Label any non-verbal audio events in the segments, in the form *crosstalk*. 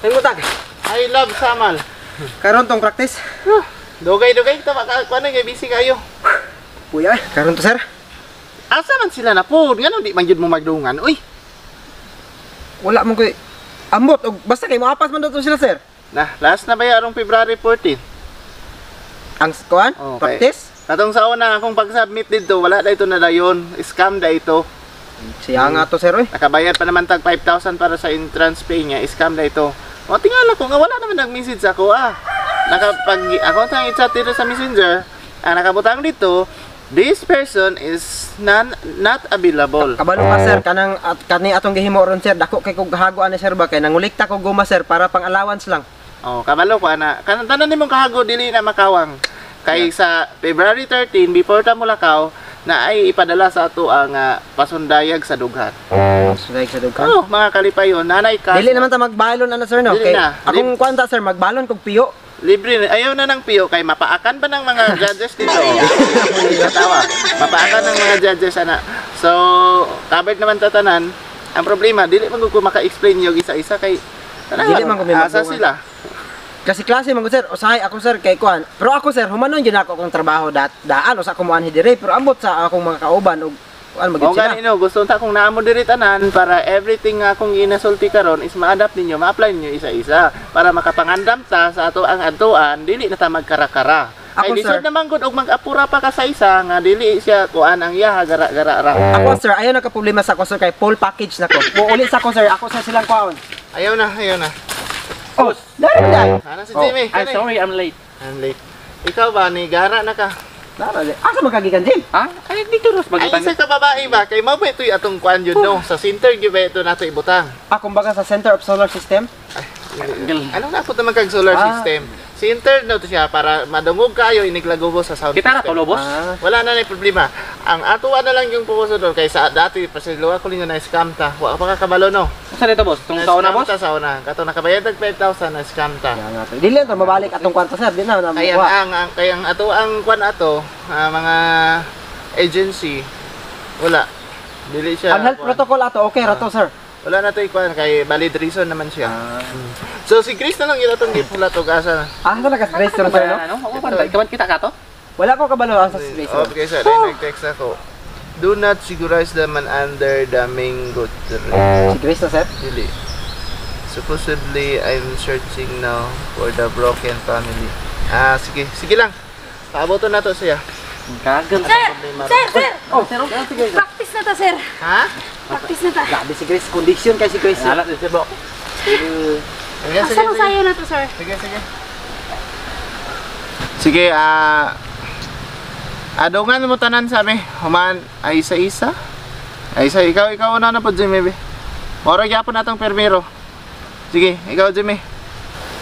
Hingutag. I love Samal. Karon tong practice. Dugay-dugay ito, baka kuan kay busy kayo. Kuya, karon to sir. Asa man sila na po? Ngano di man jud mo magdungan? Uy, Wala mo koy ambot og basta kay maapas man daw to sila sir. na last na ba yarong February 14? Ang kuan, Okay. practice. Katong sa una akong pag-submit dito, wala na ito na dayon. Scam da ito. Siya nga to sir oy. Nakabayad pa naman tag 5,000 para sa entrance pay niya. Scam na ito. O tingala ko nga wala naman nag-message ako ah. Nakapag ako tang i-chat dito sa Messenger, ah, nakabutang dito, this person is non not available. Kabalo ka sir kanang at kani atong gihimo ron sir dako kay kog gahago ani sir ba kay nangulikta ko guma sir para pang allowance lang. Oh, kabalo ko ana. Kanang tanan nimong kahago dili na makawang. Kay sa February 13 before ta mulakaw na ay ipadala sa ato ang ah, pasundayag sa. So like sa dughan. Oh, mga kalipayon, nanay ka. Dili naman ta magbalon ana sir no. Dili Kay na. akong kwanta sir magbalon kog piyo. Libre na. Ayaw na ng piyo kay mapaakan ba ng mga *laughs* judges dito? Katawa. Mapaakan ng mga judges ana. So, covered naman tatanan. Ang problema, dili man ko maka-explain yung isa-isa kay Dili man ko asa sila. Kasi klase man sir, usahay ako sir kay kuan. Pero ako sir, humanon gyud ako kong trabaho dat daan usa ko muanhi dire pero ambot sa akong mga kauban og kuan magyud sila. ganino, gusto ta kung naamo diri tanan para everything nga akong inasulti karon is ma-adapt ninyo, ma-apply ninyo isa-isa para makapangandam ta sa ato ang adtuan, dili na ta magkara-kara. Ako, deserve sir. naman gud og mag-apura pa ka sa isa nga dili siya kuan ang iya gara-gara ra. Ako sir, ayaw na ka problema sa ako sir kay full package na ko. Uli sa ako sir, ako sa silang kuan. Ayaw na, ayaw na. Oh, dari mo dai. Ana si Oh, Jimmy. I'm kani. sorry, I'm late. I'm late. Ikaw ba ni gara na ka? Dari. Asa magkagikan Jim? Ha? Ay, dito ros Ay magitang. isa ka babae ba? Kay mao ba ito'y atong kuan yun no? Sa center gyud ba ito nato ibutang? Ako baga sa center of solar system. Ano na pud naman kag solar Ah. system? Center na to siya para madungog kayo iniglagobo sa sound Kita na system. lobos? Ah, Wala na na problema. Ang atuwa na lang yung puso doon kay sa dati pasiluwa ko linyo na scam ta. Wa pa ka kabalo no. Saan ito, boss? Na sauna, boss? sa una. Kato nakabayad og 5,000 na scam ta. Dili to mabalik atong kwarta sir, di na na. Kaya ang, ang kaya ang ato ang kwan ato ah, mga agency wala. Dili siya. Ang health protocol ato okay ra to sir. Wala na to ikwan kay valid reason naman siya. Ah. So si Chris na lang yun atong gipulat og asa. Asa na ka stress sir no? Ano? Ako pa, kaman kita ka to? Wala ko kabalo ang sa stress. Oh, okay, sir. Ay, nag-text ako. Do not sigurize the man under the mango tree. Si Chris na sir. Dili. Supposedly, I'm searching now for the broken family. Ah, sige. Sige lang. Paaboto na to siya. Kagal. Sir! Sir! Sir! Oh, sir, sige. Practice na ta, sir. Ha? Practice na ta. Grabe si Chris, condition kay si Chris. Alat, ba? Sige, sige, Asa sige. ang sayo na to, sir? Sige, sige. Sige, ah... adungan mo tanan sa amin. Human, ay isa-isa. Ay isa, ikaw, ikaw una na po, Jimmy. Moro gyapon natong permero. Sige, ikaw, Jimmy.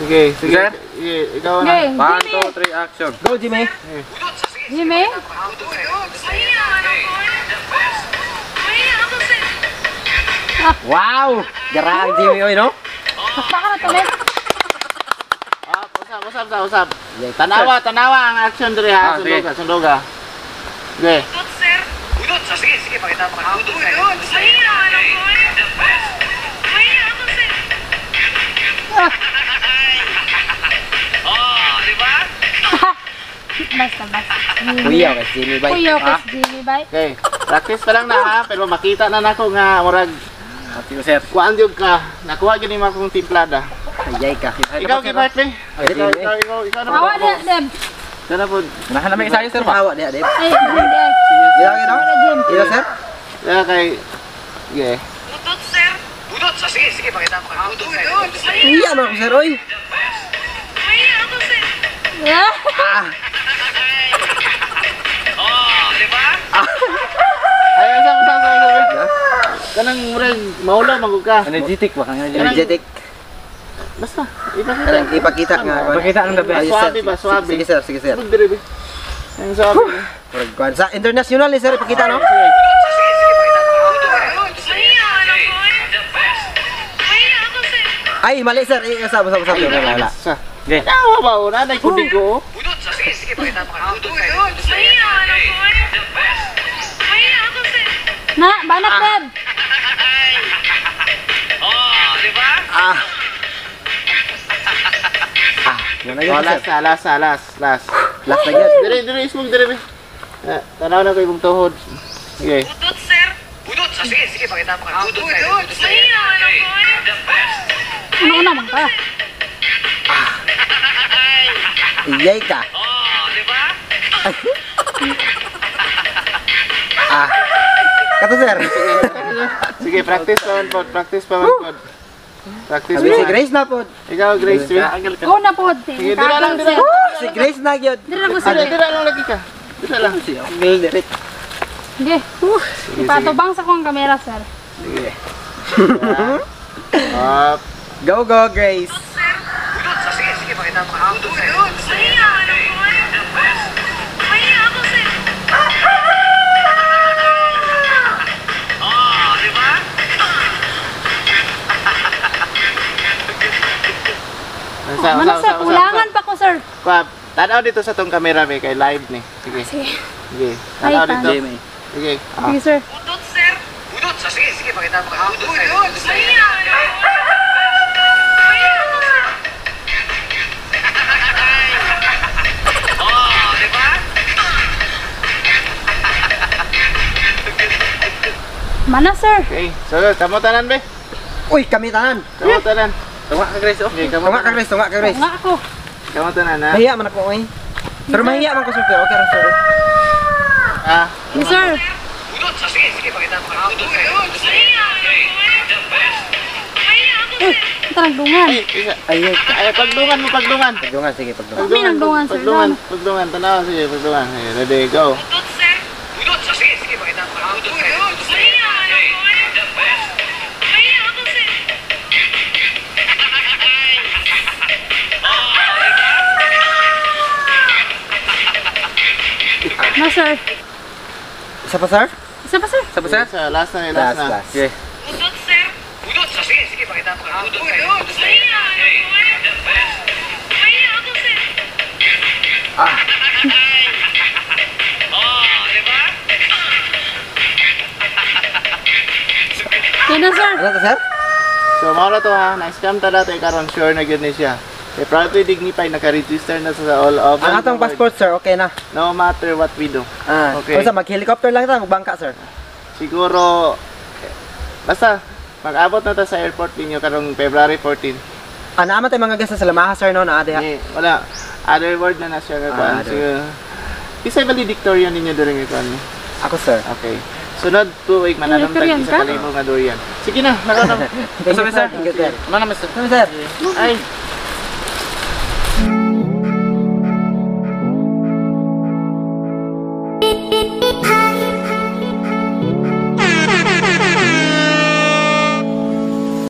Sige, sige. Sir? Sige, ikaw na. Okay, One, Jimmy! two, three, action. Go Jimmy. Jimmy? Wow! Garang Jimmy oy no? Baka na tuloy. Ah, usap, usap, usap, usap. Tanawa, tanawa ang action diri ha. Ah, sige. Sunduga, sunduga. Okay. *laughs* *laughs* Basta, basta. Kuya kay Jimmy bay. Kuya, Ah. kas Jimmy, bay. Okay. Practice pa lang na ha, pero makita na nako nga murag Ati sir. kuan jud ka. Nakuha gyud ni akong timplada. Ayay ka. Ikaw gibart be. Ay, Ikaw, ikaw, ikaw, ikaw na Awa na, Dem. Sana po. Nahan namin isayo sir ba? Hawa dia, Dave. Ay, hindi. Dila ka no? Awa na, Jim. Dila sir? Yeah, kay Yeah. Iya no sir oy. Ah, Kanang murag maula magug ka. Energetic ba? Energetic. Basta, ipakita. Kanang ipakita nga. Ipakita ang the best. Ayos, sir. Swabe ba, swabe? Sige sir, sige sir. Pag diri be. Ang sabi. Murag kuan sa international ni sir ipakita no? Ay, mali sir. Eh, usap, usap. Wala, wala. Sa. Okay. Tawa ba una na kudig ko. na, banak, Dem. Yan na Oh, yun, sir. last na, last na, last, last. Last na yun. Dire, dire, ismog, dire, be. Ah, Tanaw na ko yung tuhod. Sige. Udot, sir! Udot! Ah, sige, sige, pakita mo ka. Udot, sir. Udot, sir. The best! Ano ko naman ka? Iyay ka. Oh, di ba? Ah. Kato, sir. Sige, practice pa man po, practice pa man po. Practice Sabi pa si. Grace na po. Ikaw, Grace. Go na po. Sige, dira lang, dira. Si Grace na yun. Dira ko sir. dira lang lagi ka. Dira lang. Sige. Ipatubang sa kong kamera sir. Up. *laughs* Go, go, Grace. Ah, sige, sige, pakita mo ka. Pa, tanaw dito sa tong camera, be, kay live ni. Sige. Sige. Sige. Tanaw Ay, dito. Jamie. Sige. Ah. Sige sir. Udot, sir. Udot! Ah, sige, sige, pakita mo ka. Udot, sir. Udot, sir. Oh? Mana sir. Okay. So, kamo tanan, be. Uy, kami tanan. Kamo tanan. Tunga ka, Grace, oh. Tunga ka. Grace. Tunga ka, Grace. Nga ako. Kamo tanan, ha? Mahiya man ako, uy. Pero mahiya man ko, sir. Pero okay lang, sir. Ah. Sige sir. Udot! Ah, sige, sige, pakita mo ka. Udot, sir. Udot, sir. The best! Eh, ito nagdungan. Ay, isa. Ayay ka. Ay, pagdungan mo, pagdungan. Pagdungan, sige, pagdungan. Kami nagdungan, sir. Pagdungan, pagdungan. Tanaw, sige, pagdungan. Okay, ready, go. Sir. Isa pa, sir? Isa pa sir. Sir? Isa, last na, last Last, na. last. Sige. Udot, sir. Udot! Ah, sige, sige, pakita mo ka. Udot, sir. Udot, sir. The best! Ah. *laughs* Oh, di ba? Yan na sir. Ano to, sir? So, mao na to ha. Na-scam ta dati karon sure na gyud ni siya. Kay proudly dignified naka-register na sa all of Ang atong passport, sir, okay na. No matter what we do. Ah, Okay. okay. mag-helicopter lang tayo, magbangka, sir. Siguro basta mag-abot na ta sa airport ninyo karong February 14. Ah, naaman tayo mga guests sa Lamaha, sir, no, na ate, ha? Eh, wala. Other word na na nga Ah. Siguro. Isa valedictorian ninyo during ikuan. Ako, sir. Okay. Sunod tuig mananong tag isa ka? kalibo nga durian. Sige na. *laughs* Thank you, Sabi, sir. Thank you, sir. Ano naman, sir? Ano, sir? Ay,